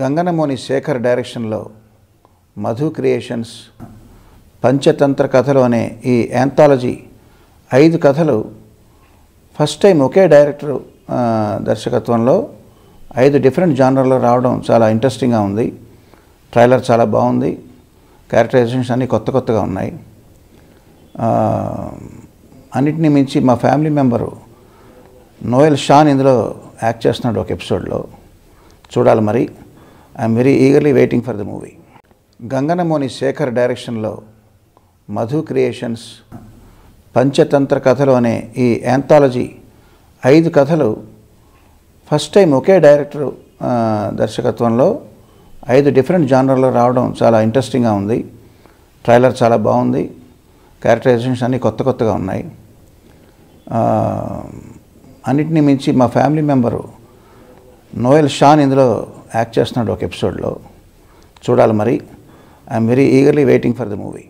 గంగనమోని శేఖర్ డైరెక్షన్లో మధు క్రియేషన్స్ పంచతంత్ర కథలు అనే ఈ యాంథాలజీ ఐదు కథలు ఫస్ట్ టైం ఒకే డైరెక్టర్ దర్శకత్వంలో ఐదు డిఫరెంట్ జానర్లో రావడం చాలా ఇంట్రెస్టింగ్గా ఉంది. ట్రైలర్ చాలా బాగుంది. క్యారెక్టరైజేషన్స్ అన్నీ కొత్త కొత్తగా ఉన్నాయి. అన్నిటినీ మించి మా ఫ్యామిలీ మెంబరు నోయల్ షాన్ ఇందులో యాక్ట్ చేస్తున్నాడు ఒక ఎపిసోడ్లో. చూడాలి మరి. I'm very eagerly waiting for the movie Gangnamoni Shekhar డైరెక్షన్లో మధు క్రియేషన్స్ పంచతంత్ర కథలు అనే ఈ యాంథాలజీ ఐదు కథలు ఫస్ట్ టైం ఒకే డైరెక్టర్ దర్శకత్వంలో ఐదు డిఫరెంట్ జానర్లో రావడం చాలా ఇంట్రెస్టింగ్గా ఉంది. ట్రైలర్ చాలా బాగుంది. క్యారెక్టరైజేషన్స్ అన్నీ కొత్త కొత్తగా ఉన్నాయి. అన్నిటినీ మించి మా ఫ్యామిలీ మెంబరు నోయల్ షాన్ ఇందులో యాక్ట్ చేస్తున్నాడు ఒక ఎపిసోడ్లో. చూడాలి మరి. I'm very eagerly waiting for the movie